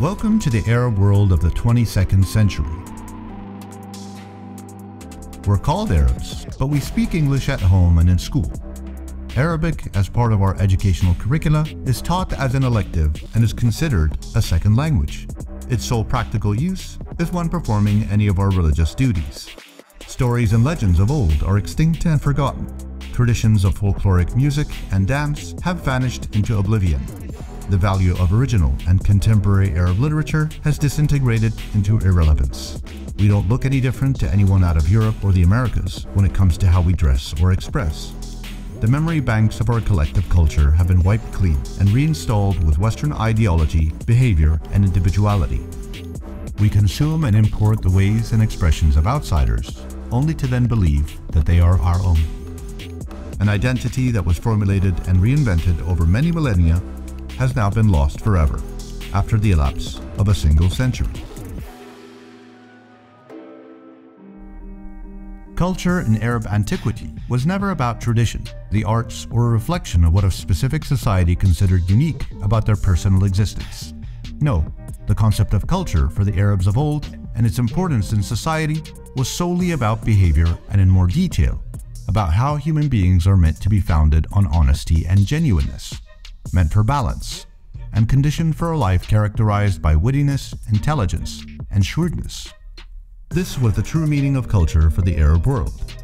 Welcome to the Arab world of the 22nd century. We're called Arabs, but we speak English at home and in school. Arabic, as part of our educational curricula, is taught as an elective and is considered a second language. Its sole practical use is when performing any of our religious duties. Stories and legends of old are extinct and forgotten. Traditions of folkloric music and dance have vanished into oblivion the value of original and contemporary Arab literature has disintegrated into irrelevance. We don't look any different to anyone out of Europe or the Americas when it comes to how we dress or express. The memory banks of our collective culture have been wiped clean and reinstalled with Western ideology, behavior, and individuality. We consume and import the ways and expressions of outsiders, only to then believe that they are our own. An identity that was formulated and reinvented over many millennia has now been lost forever, after the elapse of a single century. Culture in Arab antiquity was never about tradition, the arts, or a reflection of what a specific society considered unique about their personal existence. No, the concept of culture for the Arabs of old and its importance in society was solely about behavior and in more detail, about how human beings are meant to be founded on honesty and genuineness meant for balance, and conditioned for a life characterized by wittiness, intelligence, and shrewdness. This was the true meaning of culture for the Arab world.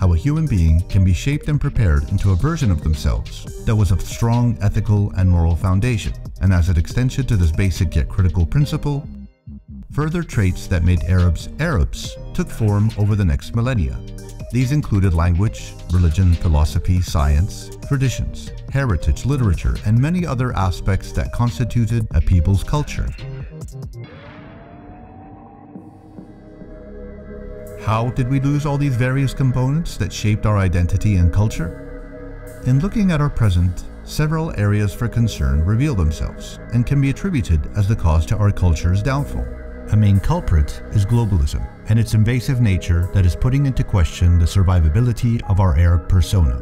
How a human being can be shaped and prepared into a version of themselves that was of strong ethical and moral foundation, and as an extension to this basic yet critical principle, further traits that made Arabs Arabs took form over the next millennia. These included language, religion, philosophy, science, traditions, heritage, literature, and many other aspects that constituted a people's culture. How did we lose all these various components that shaped our identity and culture? In looking at our present, several areas for concern reveal themselves and can be attributed as the cause to our culture's downfall. A main culprit is globalism and its invasive nature that is putting into question the survivability of our Arab persona.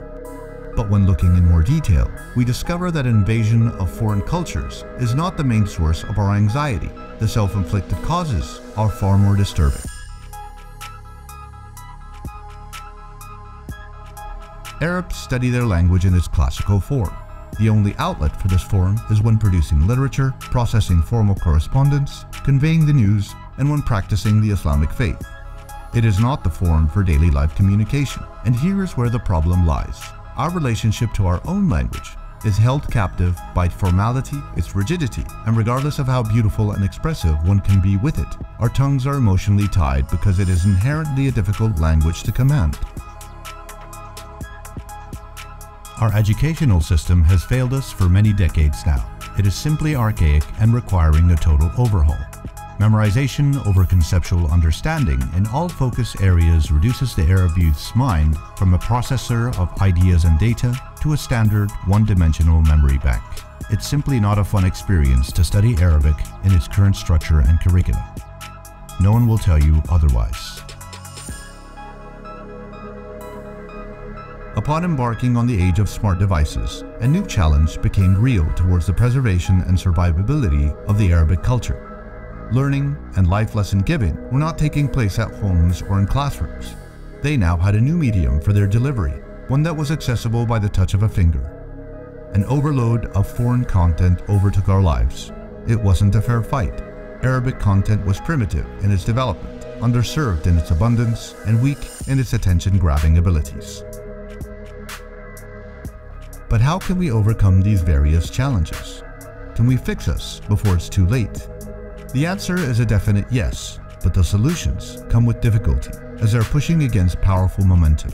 But when looking in more detail, we discover that invasion of foreign cultures is not the main source of our anxiety. The self-inflicted causes are far more disturbing. Arabs study their language in its classical form. The only outlet for this form is when producing literature, processing formal correspondence, conveying the news, and when practicing the Islamic faith. It is not the form for daily life communication, and here is where the problem lies our relationship to our own language is held captive by formality, its rigidity, and regardless of how beautiful and expressive one can be with it, our tongues are emotionally tied because it is inherently a difficult language to command. Our educational system has failed us for many decades now. It is simply archaic and requiring a total overhaul. Memorization over conceptual understanding in all focus areas reduces the Arab youth's mind from a processor of ideas and data to a standard one-dimensional memory bank. It's simply not a fun experience to study Arabic in its current structure and curriculum. No one will tell you otherwise. Upon embarking on the age of smart devices, a new challenge became real towards the preservation and survivability of the Arabic culture learning, and life lesson giving were not taking place at homes or in classrooms. They now had a new medium for their delivery, one that was accessible by the touch of a finger. An overload of foreign content overtook our lives. It wasn't a fair fight. Arabic content was primitive in its development, underserved in its abundance, and weak in its attention-grabbing abilities. But how can we overcome these various challenges? Can we fix us before it's too late? The answer is a definite yes, but the solutions come with difficulty, as they're pushing against powerful momentum.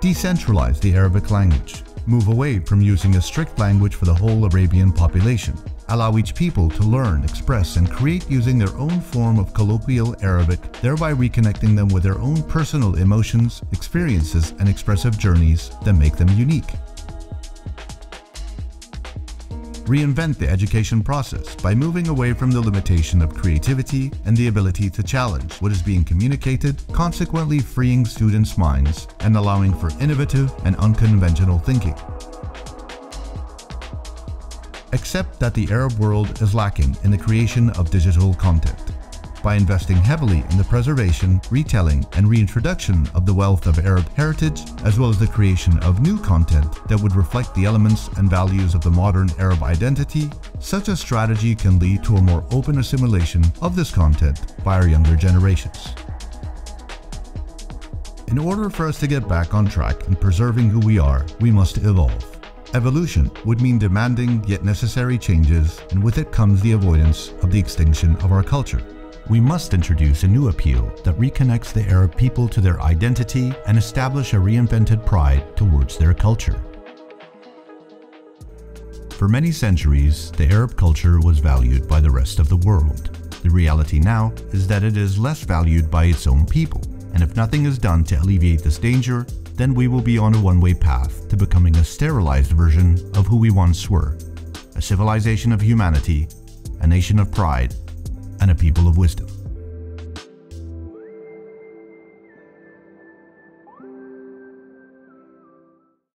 Decentralize the Arabic language. Move away from using a strict language for the whole Arabian population. Allow each people to learn, express, and create using their own form of colloquial Arabic, thereby reconnecting them with their own personal emotions, experiences, and expressive journeys that make them unique reinvent the education process by moving away from the limitation of creativity and the ability to challenge what is being communicated, consequently freeing students' minds and allowing for innovative and unconventional thinking. Except that the Arab world is lacking in the creation of digital content. By investing heavily in the preservation, retelling, and reintroduction of the wealth of Arab heritage, as well as the creation of new content that would reflect the elements and values of the modern Arab identity, such a strategy can lead to a more open assimilation of this content by our younger generations. In order for us to get back on track in preserving who we are, we must evolve. Evolution would mean demanding yet necessary changes, and with it comes the avoidance of the extinction of our culture. We must introduce a new appeal that reconnects the Arab people to their identity and establish a reinvented pride towards their culture. For many centuries, the Arab culture was valued by the rest of the world. The reality now is that it is less valued by its own people, and if nothing is done to alleviate this danger, then we will be on a one-way path to becoming a sterilized version of who we once were. A civilization of humanity, a nation of pride, and a people of wisdom.